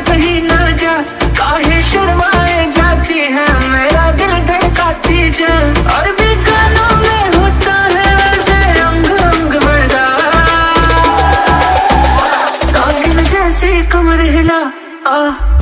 कहीं ना जा। काहे शर्माए जाती है, मेरा दिल धड़काती जा। और भी गानों में होता है वैसे अंग अंग बड़ा कागिन जैसे कमर हिला, आ।